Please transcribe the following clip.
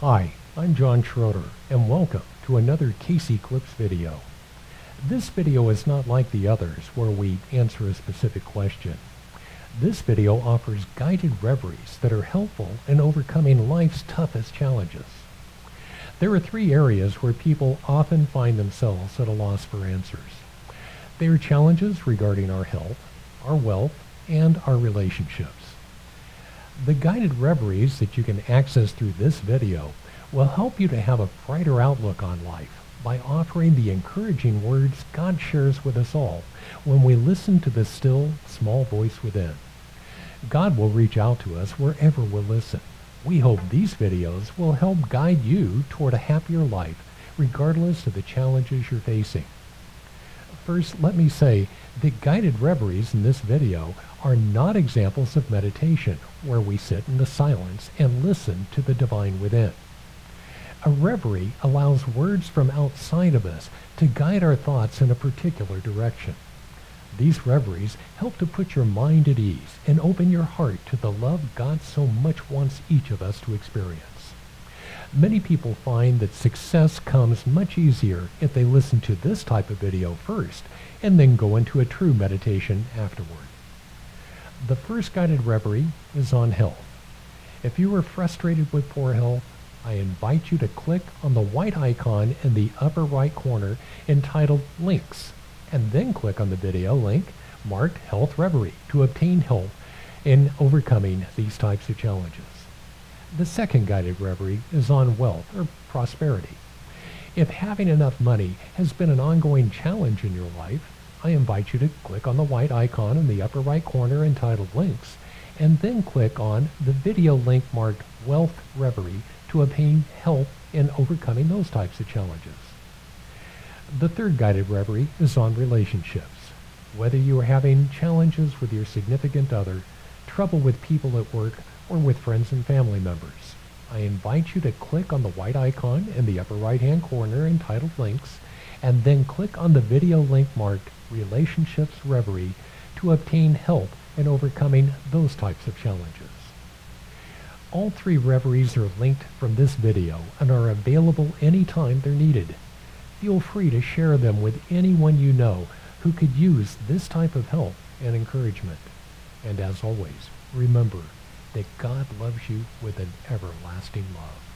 Hi, I'm John Schroeder, and welcome to another Cayce Clips video. This video is not like the others where we answer a specific question. This video offers guided reveries that are helpful in overcoming life's toughest challenges. There are three areas where people often find themselves at a loss for answers. They are challenges regarding our health, our wealth, and our relationships. The guided reveries that you can access through this video will help you to have a brighter outlook on life by offering the encouraging words God shares with us all when we listen to the still, small voice within. God will reach out to us wherever we listen. We hope these videos will help guide you toward a happier life regardless of the challenges you're facing. First, let me say that guided reveries in this video are not examples of meditation where we sit in the silence and listen to the divine within. A reverie allows words from outside of us to guide our thoughts in a particular direction. These reveries help to put your mind at ease and open your heart to the love God so much wants each of us to experience. Many people find that success comes much easier if they listen to this type of video first and then go into a true meditation afterward. The first guided reverie is on health. If you are frustrated with poor health, I invite you to click on the white icon in the upper right corner entitled Links, and then click on the video link marked Health Reverie to obtain help in overcoming these types of challenges. The second guided reverie is on wealth or prosperity. If having enough money has been an ongoing challenge in your life, I invite you to click on the white icon in the upper right corner entitled Links, and then click on the video link marked Wealth Reverie to obtain help in overcoming those types of challenges. The third guided reverie is on relationships. Whether you are having challenges with your significant other, trouble with people at work, or with friends and family members, I invite you to click on the white icon in the upper right hand corner entitled Links, and then click on the video link marked Relationships Reverie to obtain help in overcoming those types of challenges. All three reveries are linked from this video and are available anytime they're needed. Feel free to share them with anyone you know who could use this type of help and encouragement. And as always, remember that God loves you with an everlasting love.